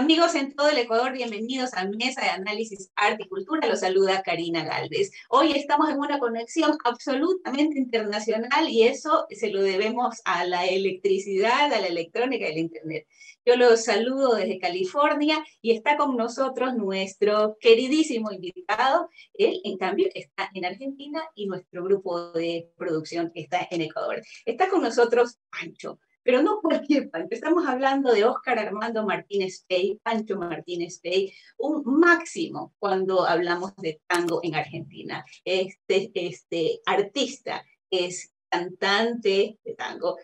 Amigos en todo el Ecuador, bienvenidos a Mesa de Análisis Arte y Cultura. Los saluda Karina Galvez. Hoy estamos en una conexión absolutamente internacional y eso se lo debemos a la electricidad, a la electrónica y al Internet. Yo los saludo desde California y está con nosotros nuestro queridísimo invitado. Él, en cambio, está en Argentina y nuestro grupo de producción está en Ecuador. Está con nosotros Pancho pero no cualquier Pancho. Estamos hablando de Óscar Armando Martínez Pey, Pancho Martínez Pey, un máximo cuando hablamos de tango en Argentina. Este, este artista es cantante de tango,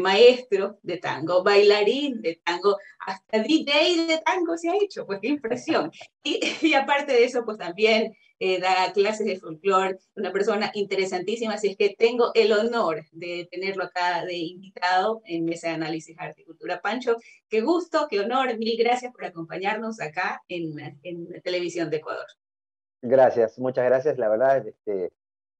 maestro de tango, bailarín de tango, hasta DJ de tango se ha hecho, pues qué impresión. Y, y aparte de eso, pues también eh, da clases de folclore, una persona interesantísima, así es que tengo el honor de tenerlo acá de invitado en Mesa de Análisis Arte y Cultura. Pancho, qué gusto, qué honor, mil gracias por acompañarnos acá en, en Televisión de Ecuador. Gracias, muchas gracias, la verdad este,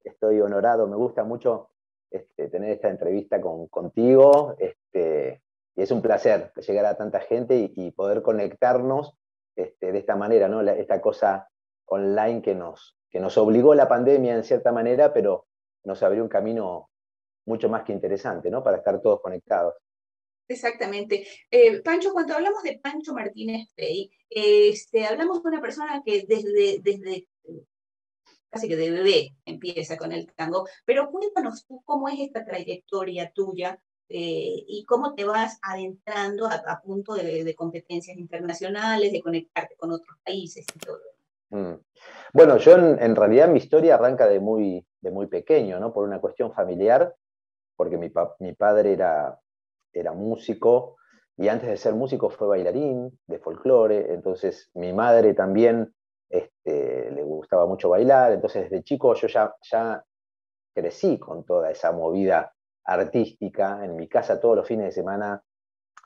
estoy honorado, me gusta mucho este, tener esta entrevista con, contigo, este, y es un placer llegar a tanta gente y, poder conectarnos este, de esta manera, ¿no? esta cosa online que nos, que nos obligó la pandemia en cierta manera, pero nos abrió un camino mucho más que interesante, ¿no? Para estar todos conectados. Exactamente. Eh, Pancho, cuando hablamos de Pancho Martínez Pey, este, hablamos de una persona que desde, desde casi que de bebé empieza con el tango, pero cuéntanos tú cómo es esta trayectoria tuya eh, y cómo te vas adentrando a, punto de, de, competencias internacionales, de conectarte con otros países y todo. Mm. Bueno, yo en, realidad mi historia arranca de muy, de muy pequeño, ¿no? Por una cuestión familiar, porque mi, mi padre era, era músico y antes de ser músico fue bailarín de folclore, entonces mi madre también este, le gustaba mucho bailar, entonces desde chico yo ya, ya crecí con toda esa movida artística. En mi casa todos los fines de semana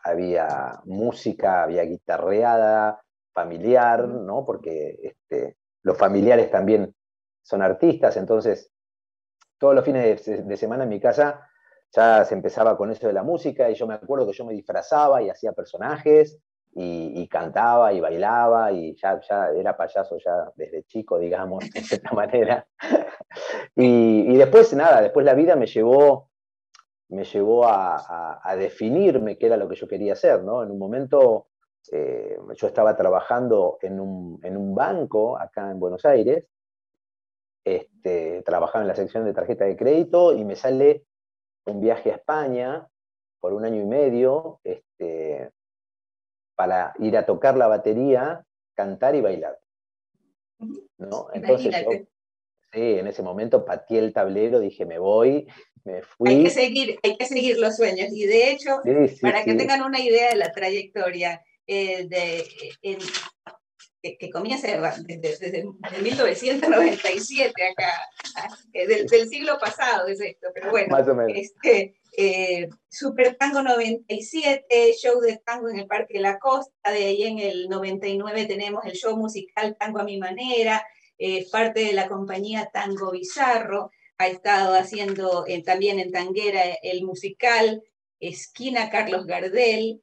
había música, había guitarreada, familiar, ¿no? Porque este, los familiares también son artistas, entonces todos los fines de, semana en mi casa ya se empezaba con eso de la música y yo me acuerdo que yo me disfrazaba y hacía personajes y, cantaba y bailaba y ya, ya era payaso ya desde chico, digamos, de cierta manera. y, después, nada, después la vida me llevó, me llevó a, a, definirme qué era lo que yo quería hacer, ¿no? En un momento eh, yo estaba trabajando en un, banco acá en Buenos Aires, este, trabajaba en la sección de tarjeta de crédito y me sale un viaje a España por un año y medio este, para ir a tocar la batería, cantar y bailar. ¿no? Entonces yo, sí, en ese momento pateé el tablero, dije, me voy, me fui. Hay que seguir, hay que seguir los sueños. Y de hecho, para que tengan una idea de la trayectoria, eh, de, que, comienza desde, 1997 acá, eh, del, siglo pasado es esto, pero bueno, este, eh, Super Tango 97, show de tango en el Parque de la Costa, de ahí en el 99 tenemos el show musical Tango a mi manera, parte de la compañía Tango Bizarro, ha estado haciendo también en Tanguera el musical Esquina Carlos Gardel,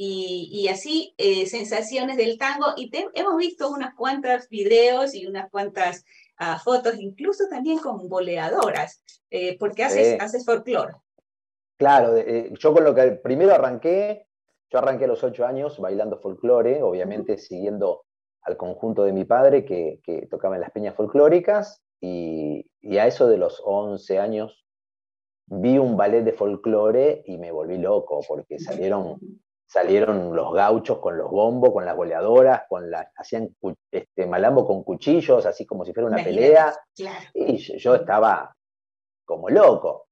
y, así eh, sensaciones del tango. Y hemos visto unas cuantas videos y unas cuantas ah, fotos, incluso también con boleadoras, eh, porque haces, haces folclore. Claro, eh, yo con lo que primero arranqué, yo arranqué a los ocho años bailando folclore, obviamente siguiendo al conjunto de mi padre que, que tocaba en las peñas folclóricas, y, y, a eso de los once años vi un ballet de folclore y me volví loco, porque salieron salieron los gauchos con los bombos, con las goleadoras, con la, hacían este, malambo con cuchillos, así como si fuera una pelea. Y yo, estaba como loco.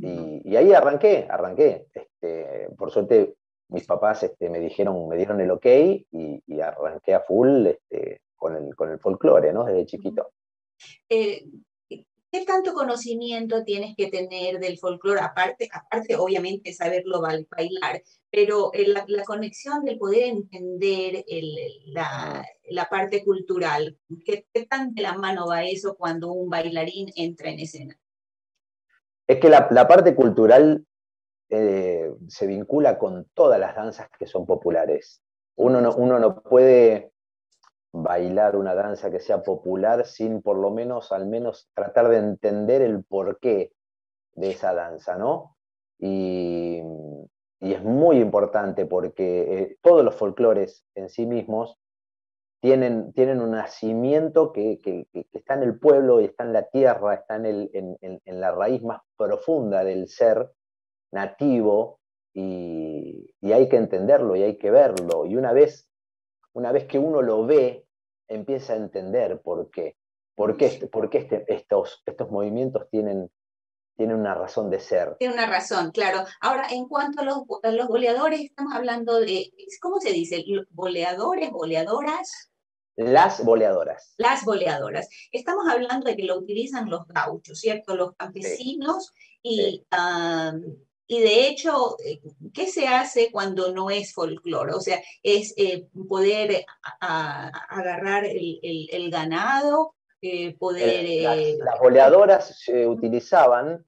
Y, ahí arranqué, arranqué. Este, por suerte, mis papás este, me dijeron, me dieron el ok y, arranqué a full este, con el, con el folclore, ¿no? Desde chiquito. Eh, ¿Qué tanto conocimiento tienes que tener del folclore? Aparte, aparte obviamente, saberlo bailar, pero la, la, conexión del poder entender la, la, parte cultural. ¿Qué, ¿Qué, tan de la mano va eso cuando un bailarín entra en escena? Es que la, parte cultural eh, se vincula con todas las danzas que son populares. Uno no, uno no puede bailar una danza que sea popular sin por lo menos, al menos, tratar de entender el porqué de esa danza, ¿no? Y, es muy importante porque eh, todos los folclores en sí mismos tienen, tienen un nacimiento que, está en el pueblo y está en la tierra, está en, el, en, la raíz más profunda del ser nativo y, hay que entenderlo y hay que verlo. Y una vez, una vez que uno lo ve, empieza a entender por qué. ¿Por qué, este, estos, estos movimientos tienen, tienen una razón de ser? Tiene una razón, claro. Ahora, en cuanto a los, a los goleadores, estamos hablando de, ¿cómo se dice? ¿Goleadores, goleadoras? Las boleadoras. Las boleadoras. Estamos hablando de que lo utilizan los gauchos, ¿cierto? Los campesinos y, y de hecho, eh, ¿qué se hace cuando no es folclore? O sea, es eh, poder agarrar el, ganado, eh, poder... Las, boleadoras se utilizaban,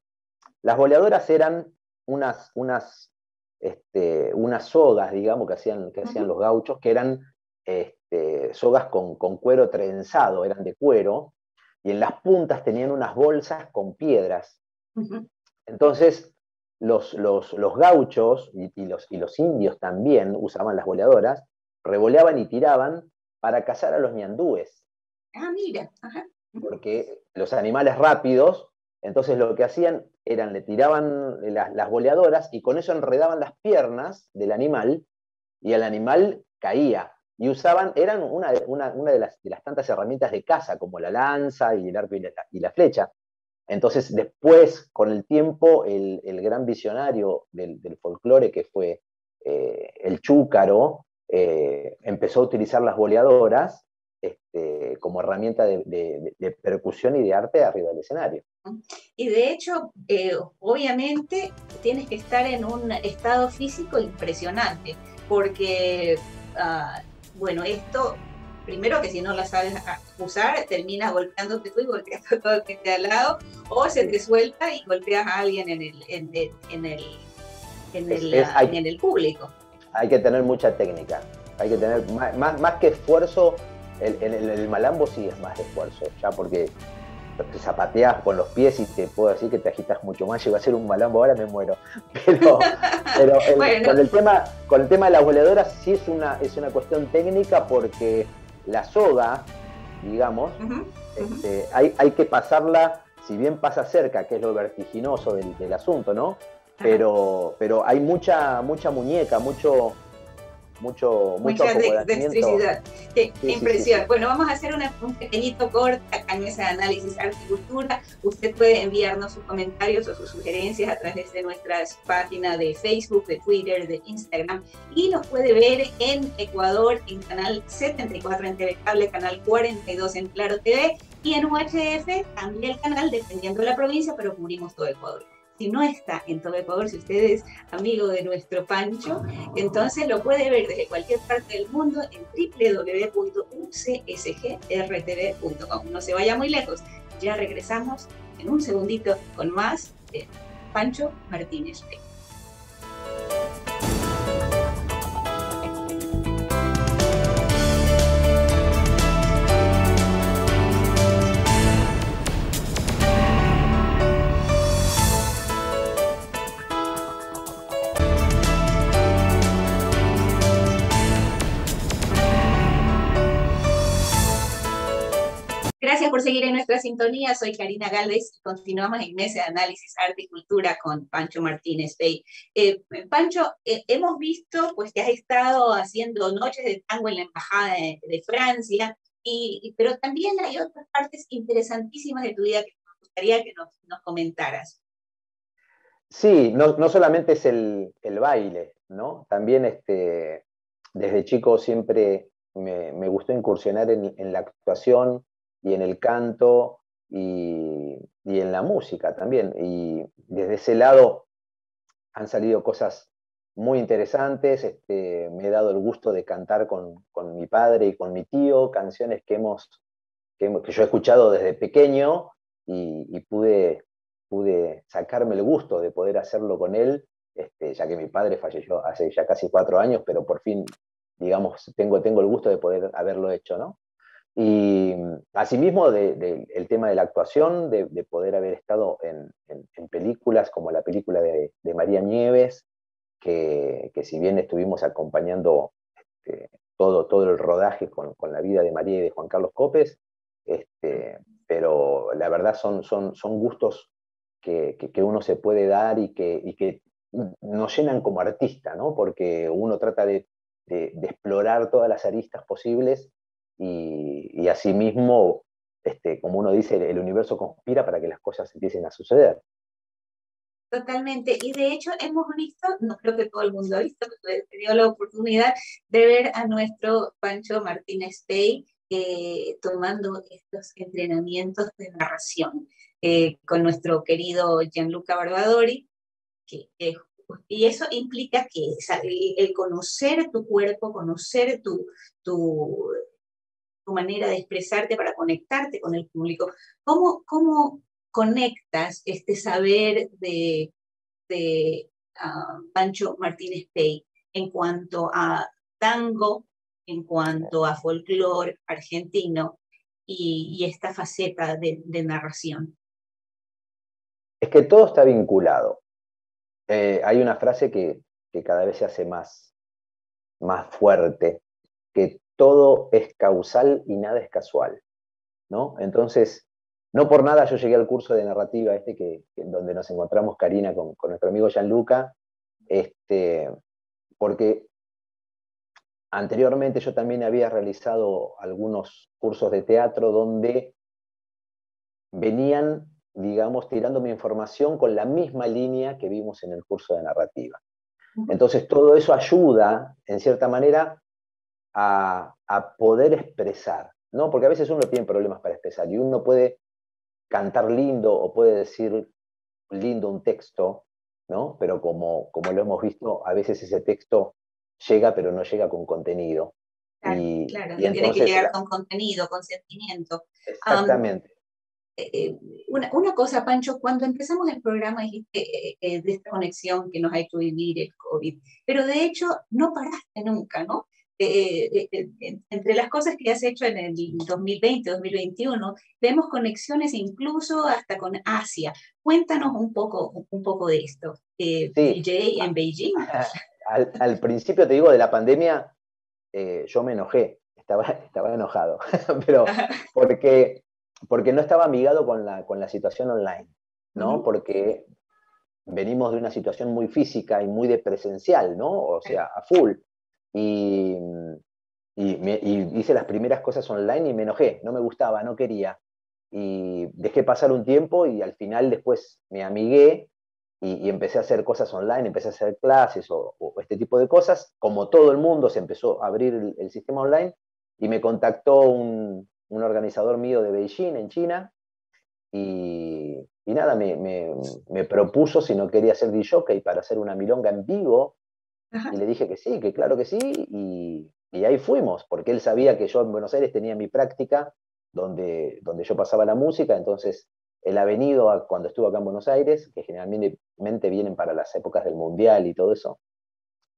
las boleadoras eran unas, unas, este, unas sogas, digamos, que hacían, que hacían los gauchos, que eran este, sogas con, cuero trenzado, eran de cuero, y en las puntas tenían unas bolsas con piedras. Entonces, los, los, gauchos y, los, y, los, indios también usaban las boleadoras, revoleaban y tiraban para cazar a los ñandúes. Ah, mira. Porque los animales rápidos, entonces lo que hacían eran, le tiraban las, las boleadoras y con eso enredaban las piernas del animal y el animal caía y usaban, eran una, de, las, tantas herramientas de caza, como la lanza y el arco y la, flecha. Entonces, después, con el tiempo, el, gran visionario del, folclore, que fue eh, el chúcaro, eh, empezó a utilizar las boleadoras este, como herramienta de, percusión y de arte arriba del escenario. Y de hecho, eh, obviamente, tienes que estar en un estado físico impresionante, porque ah, bueno, esto, primero que si no la sabes usar, terminas golpeándote tú y golpeando todo el que esté al lado, o se te suelta y golpeas a alguien en el, en, en el, en el, en el público. Hay que tener mucha técnica, hay que tener más, más, que esfuerzo, el, el, el, malambo sí es más esfuerzo, ya porque te zapateas con los pies y te puedo decir que te agitas mucho más. Llegó a ser un malambo, ahora me muero. Pero, con, el tema, con el tema de las voladoras sí es una, es una cuestión técnica porque la soga, digamos, este, hay, hay, que pasarla, si bien pasa cerca, que es lo vertiginoso del, del asunto, ¿no? Pero, pero hay mucha, mucha muñeca, mucho, mucho, mucho mucha destricidad. Qué, impresión. Bueno, vamos a hacer un pequeñito corte acá en esa análisis arte y cultura. Usted puede enviarnos sus comentarios o sus sugerencias a través de nuestras páginas de Facebook, de Twitter, de Instagram y nos puede ver en Ecuador en canal 74 en TV Cable, canal 42 en Claro TV y en UHF también el canal dependiendo de la provincia, pero cubrimos todo Ecuador si no está en todo Ecuador, si usted es amigo de nuestro Pancho, entonces lo puede ver desde cualquier parte del mundo en www.ucsgrtv.com. No se vaya muy lejos, ya regresamos en un segundito con más de Pancho Martínez Gracias por seguir en nuestra sintonía. Soy Karina Galvez y continuamos en Mesa de Análisis Arte y Cultura con Pancho Martínez Bey. Eh, Pancho, eh, hemos visto pues, que has estado haciendo noches de tango en la Embajada de, Francia, y, pero también hay otras partes interesantísimas de tu vida que nos gustaría que nos, comentaras. Sí, no, solamente es el, baile, ¿no? También este, desde chico siempre me, gustó incursionar en la actuación, y en el canto y, en la música también. Y desde ese lado han salido cosas muy interesantes. Este, me he dado el gusto de cantar con, mi padre y con mi tío canciones que, hemos, que, yo he escuchado desde pequeño y, pude, pude sacarme el gusto de poder hacerlo con él, este, ya que mi padre falleció hace ya casi cuatro años, pero por fin digamos, tengo, tengo el gusto de poder haberlo hecho, ¿no? Y asimismo de, el tema de la actuación, de, poder haber estado en, películas como la película de, María Nieves, que, si bien estuvimos acompañando este, todo, todo el rodaje con, la vida de María y de Juan Carlos Copes, este, pero la verdad son, son, son gustos que, uno se puede dar y que, que nos llenan como artista, ¿no? porque uno trata de, explorar todas las aristas posibles y, asimismo, este, como uno dice, el universo conspira para que las cosas empiecen a suceder. Totalmente. Y de hecho hemos visto, no creo que todo el mundo ha visto, pero he tenido la oportunidad de ver a nuestro Pancho Martínez Pay eh, tomando estos entrenamientos de narración eh, con nuestro querido Gianluca Barbadori. Que, y eso implica que el conocer tu cuerpo, conocer tu, tu, tu manera de expresarte para conectarte con el público. ¿Cómo, cómo conectas este saber de, de ah, Pancho Martínez Pey en cuanto a tango, en cuanto a folclore argentino y, esta faceta de, narración? Es que todo está vinculado. Eh, hay una frase que, que, cada vez se hace más, más fuerte, que todo es causal y nada es casual. ¿no? Entonces, no por nada yo llegué al curso de narrativa este que, donde nos encontramos Karina con, nuestro amigo Gianluca, este, porque anteriormente yo también había realizado algunos cursos de teatro donde venían, digamos, tirando mi información con la misma línea que vimos en el curso de narrativa. Entonces todo eso ayuda, en cierta manera, a, a poder expresar, ¿no? Porque a veces uno tiene problemas para expresar y uno puede cantar lindo o puede decir lindo un texto, ¿no? Pero como, como lo hemos visto, a veces ese texto llega, pero no llega con contenido. Claro, y, claro, tiene que llegar con contenido, con sentimiento. Exactamente. Eh, eh, una, una, cosa, Pancho, cuando empezamos el programa dijiste eh, de esta conexión que nos ha hecho vivir el COVID, pero de hecho no paraste nunca, ¿no? Eh, eh, eh, entre las cosas que has hecho en el 2020, 2021, vemos conexiones incluso hasta con Asia. Cuéntanos un poco, un poco de esto. DJ en Beijing. Al, principio, te digo, de la pandemia, yo me enojé, estaba, estaba enojado, pero porque, porque no estaba amigado con la, con la situación online, ¿no? Porque venimos de una situación muy física y muy de presencial, ¿no? O sea, a full. Y, hice las primeras cosas online y me enojé, no me gustaba, no quería. Y dejé pasar un tiempo y al final después me amigué y, empecé a hacer cosas online, empecé a hacer clases o, este tipo de cosas. Como todo el mundo se empezó a abrir el, sistema online y me contactó un, organizador mío de Beijing, en China, y, nada, me, me, propuso si no quería ser DJ para hacer una milonga en vivo y le dije que sí, que claro que sí, y, ahí fuimos, porque él sabía que yo en Buenos Aires tenía mi práctica donde, donde yo pasaba la música, entonces él ha venido cuando estuvo acá en Buenos Aires, que generalmente vienen para las épocas del Mundial y todo eso,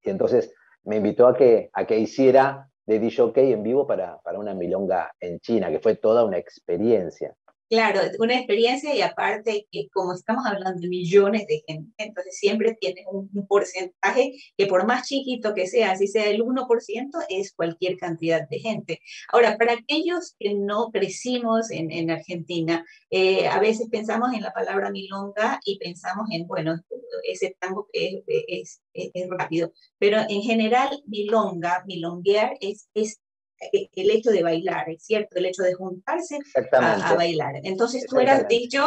y entonces me invitó a que, a que hiciera de DJ en vivo para, para una milonga en China, que fue toda una experiencia. Claro, una experiencia y aparte que como estamos hablando de millones de gente, entonces siempre tiene un, porcentaje que por más chiquito que sea, si sea el 1%, es cualquier cantidad de gente. Ahora, para aquellos que no crecimos en, en Argentina, eh, a veces pensamos en la palabra milonga y pensamos en, bueno, ese tango es, es, es, rápido, pero en general milonga, milonguear es, es el hecho de bailar, ¿es cierto? El hecho de juntarse a, bailar. Entonces tú eras DJ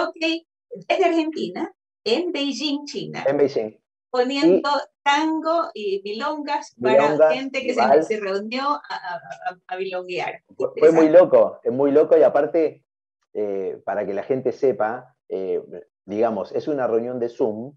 desde Argentina, en Beijing, China. En Beijing. Poniendo tango y milongas, para gente que se, reunió a, a, bilonguear. Fue muy loco, es muy loco y aparte, eh, para que la gente sepa, eh, digamos, es una reunión de Zoom,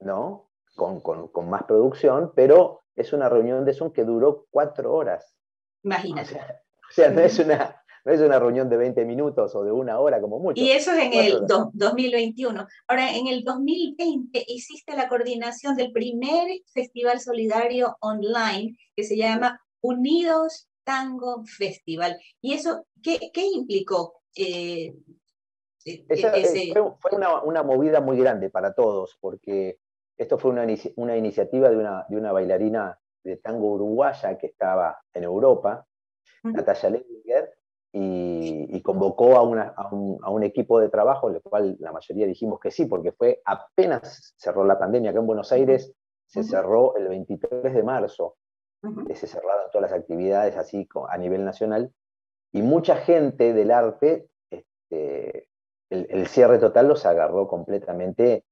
¿no? Con, con, con, más producción, pero es una reunión de Zoom que duró cuatro horas. Imagínate. O sea, no, es una, no es una reunión de 20 minutos o de una hora como mucho. Y eso es en el 2021. Ahora, en el 2020 hiciste la coordinación del primer festival solidario online que se llama Unidos Tango Festival. ¿Y eso qué, qué implicó? Eh, e, e, fue, una, una, movida muy grande para todos, porque esto fue una, una iniciativa de una, de una bailarina de tango uruguaya que estaba en Europa, Natalia Ledinger, y, convocó a, una, a, un, a, un, equipo de trabajo, el cual la mayoría dijimos que sí, porque fue apenas cerró la pandemia acá en Buenos Aires, se cerró el 23 de marzo, se cerraron todas las actividades así a nivel nacional, y mucha gente del arte, este, el, cierre total los agarró completamente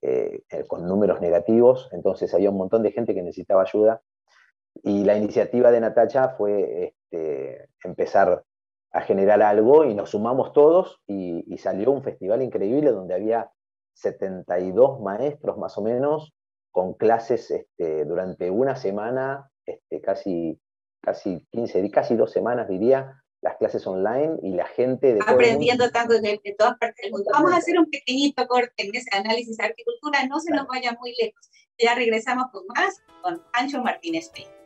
eh, con números negativos, entonces había un montón de gente que necesitaba ayuda, y la iniciativa de Natacha fue este, empezar a generar algo y nos sumamos todos y, salió un festival increíble donde había 72 maestros más o menos con clases este, durante una semana, este, casi, casi 15, casi dos semanas diría, las clases online y la gente de aprendiendo tanto de, todas partes del mundo. Vamos a hacer un pequeñito corte en ese análisis de articultura, no se nos vaya muy lejos. Ya regresamos con más con Pancho Martínez Pérez.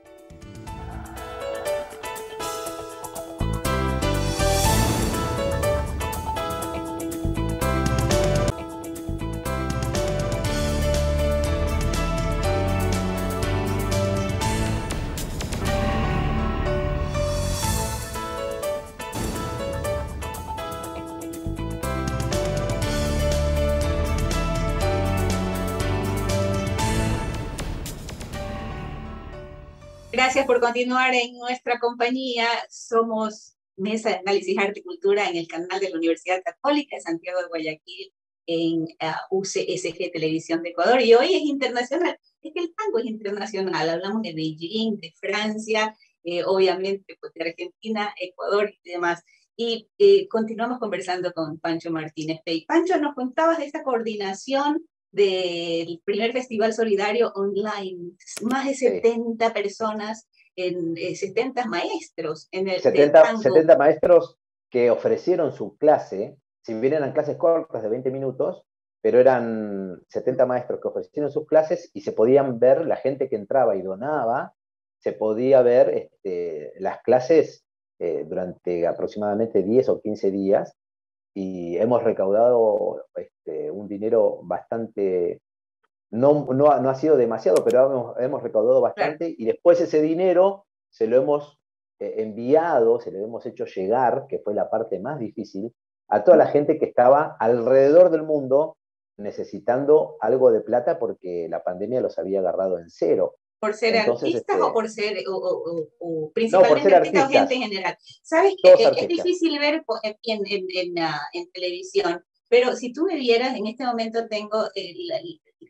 Gracias por continuar en nuestra compañía. Somos Mesa de Análisis Arte y Cultura en el canal de la Universidad Católica de Santiago de Guayaquil en uh, ah, UCSG Televisión de Ecuador. Y hoy es internacional. Es que el tango es internacional. Hablamos de Beijing, de Francia, eh, obviamente pues, de Argentina, Ecuador y demás. Y eh, continuamos conversando con Pancho Martínez Pey. Pancho, nos contabas de esta coordinación del primer festival solidario online. Más de 70 personas, en, 70 eh, maestros en el 70, 70 maestros que ofrecieron su clase, si bien eran clases cortas de 20 minutos, pero eran 70 maestros que ofrecieron sus clases y se podían ver la gente que entraba y donaba, se podía ver este, las clases eh, durante aproximadamente 10 o 15 días y hemos recaudado este, un dinero bastante, no, no, ha sido demasiado, pero hemos, recaudado bastante y después ese dinero se lo hemos eh, enviado, se lo hemos hecho llegar, que fue la parte más difícil, a toda la gente que estaba alrededor del mundo necesitando algo de plata porque la pandemia los había agarrado en cero por ser artistas o este, por ser, o, principalmente artistas o gente en general. Sabes que es, difícil ver en, en, ah, en, televisión, pero si tú me vieras, en este momento tengo,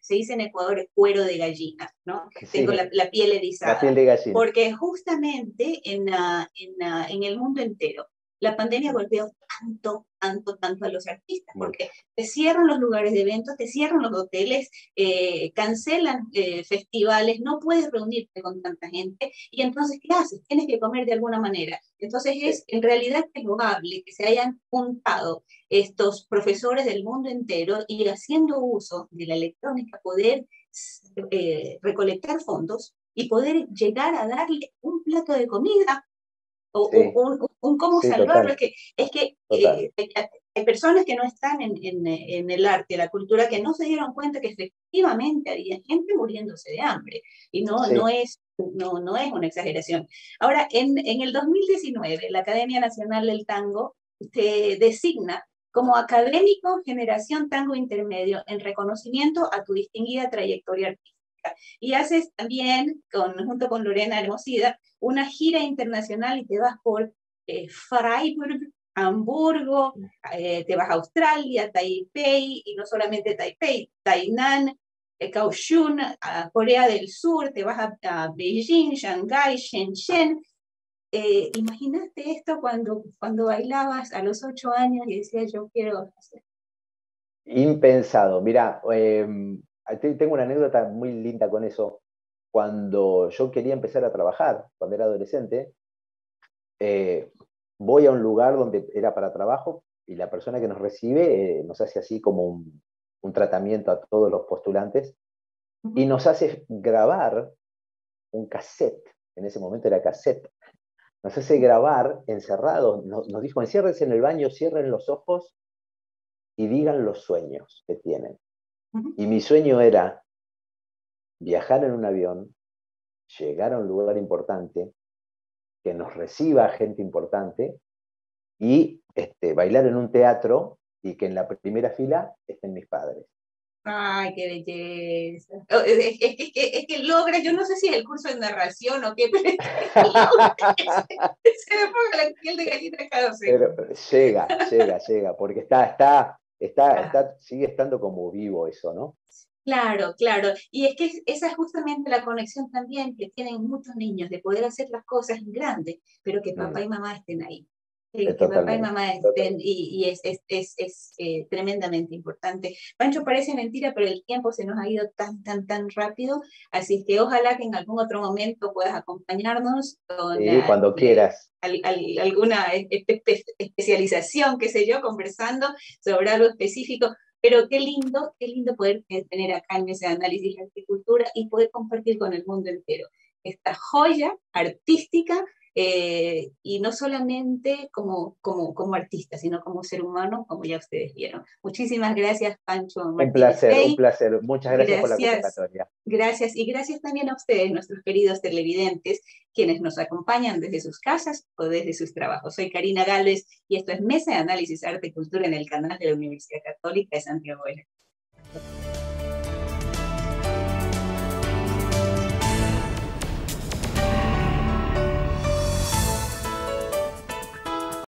se dice en Ecuador, el cuero de gallina, ¿no? tengo la, piel erizada. La piel de gallina. Porque justamente en, uh, en el mundo entero, la pandemia golpeó tanto, tanto, tanto a los artistas, porque te cierran los lugares de eventos, te cierran los hoteles, eh, cancelan eh, festivales, no puedes reunirte con tanta gente, y entonces, ¿qué haces? Tienes que comer de alguna manera. Entonces es en realidad loable que se hayan juntado estos profesores del mundo entero y haciendo uso de la electrónica poder eh, recolectar fondos y poder llegar a darle un plato de comida o, un, cómo salvarlo. Es que, es que eh, hay personas que no están en, en, el arte, la cultura, que no se dieron cuenta que efectivamente había gente muriéndose de hambre. Y no, no, es, no, no es una exageración. Ahora, en, en el 2019, la Academia Nacional del Tango te designa como académico Generación Tango Intermedio en reconocimiento a tu distinguida trayectoria artística. Y haces también, con, junto con Lorena Hermosida, una gira internacional y te vas por eh, Freiburg, Hamburgo, eh, te vas a Australia, Taipei, y no solamente Taipei, Tainan, eh, Kaohsiung, a Corea del Sur, te vas a, Beijing, Shanghai, Shenzhen. Imaginaste esto cuando, cuando bailabas a los ocho años y decías, yo quiero hacer. Impensado. Mira, em, tengo una anécdota muy linda con eso. Cuando yo quería empezar a trabajar, cuando era adolescente, eh, voy a un lugar donde era para trabajo y la persona que nos recibe eh, nos hace así como un, un, tratamiento a todos los postulantes y nos hace grabar un cassette, en ese momento era cassette, nos hace grabar encerrados, nos, nos dijo, enciérrense en el baño, cierren los ojos y digan los sueños que tienen. Y mi sueño era viajar en un avión, llegar a un lugar importante, que nos reciba gente importante y este, bailar en un teatro y que en la primera fila estén mis padres. Ay, qué belleza. Oh, es, que, logra, yo no sé si es el curso de narración o qué, pero se me pone la piel de gallina cada Pero llega, llega, llega, porque está, está, está, está, sigue estando como vivo eso, ¿no? Claro, claro. Y es que esa es justamente la conexión también que tienen muchos niños de poder hacer las cosas en grande, pero que papá y mamá estén ahí. Que papá y mamá estén, y, es, es, eh, tremendamente importante. Pancho, parece mentira, pero el tiempo se nos ha ido tan, tan, tan rápido, así que ojalá que en algún otro momento puedas acompañarnos. Con, sí, cuando quieras. alguna especialización, qué sé yo, conversando sobre algo específico pero qué lindo, qué lindo poder tener acá en ese análisis de agricultura y poder compartir con el mundo entero esta joya artística eh, y no solamente como, como, como artista, sino como ser humano, como ya ustedes vieron. Muchísimas gracias, Pancho. un placer, un placer. Muchas gracias, por la convocatoria. Gracias, y gracias también a ustedes, nuestros queridos televidentes, quienes nos acompañan desde sus casas o desde sus trabajos. Soy Karina Gálvez y esto es Mesa de Análisis Arte y Cultura en el canal de la Universidad Católica de Santiago de